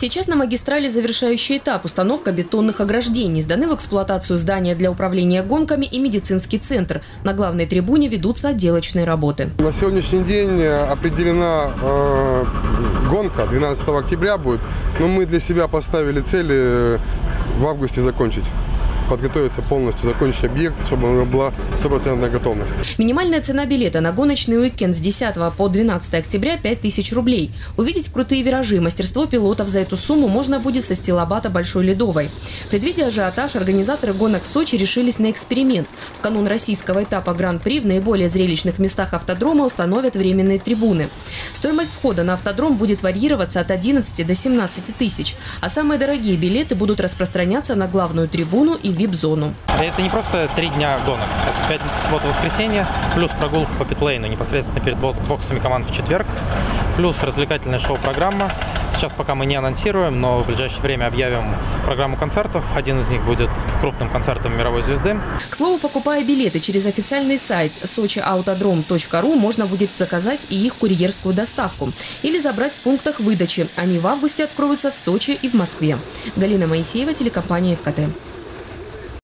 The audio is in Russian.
Сейчас на магистрали завершающий этап – установка бетонных ограждений. Сданы в эксплуатацию здания для управления гонками и медицинский центр. На главной трибуне ведутся отделочные работы. На сегодняшний день определена э, гонка, 12 октября будет, но мы для себя поставили цели э, в августе закончить подготовиться полностью, закончить объект, чтобы у него была стопроцентная готовность. Минимальная цена билета на гоночный уикенд с 10 по 12 октября 5000 рублей. Увидеть крутые виражи и мастерство пилотов за эту сумму можно будет со стилобата Большой Ледовой. Предвидя ажиотаж, организаторы гонок в Сочи решились на эксперимент. В канун российского этапа Гран-при в наиболее зрелищных местах автодрома установят временные трибуны. Стоимость входа на автодром будет варьироваться от 11 до 17 тысяч, а самые дорогие билеты будут распространяться на главную трибуну и вип-зону. Это не просто три дня гонок. Это пятница, суббота, воскресенье, плюс прогулка по питлейну непосредственно перед боксами команд в четверг, плюс развлекательная шоу-программа. Сейчас пока мы не анонсируем, но в ближайшее время объявим программу концертов. Один из них будет крупным концертом мировой звезды. К слову, покупая билеты через официальный сайт sochiautodrom.ru, можно будет заказать и их курьерскую доставку. Или забрать в пунктах выдачи. Они в августе откроются в Сочи и в Москве. Галина Моисеева, телекомпания ФКТ.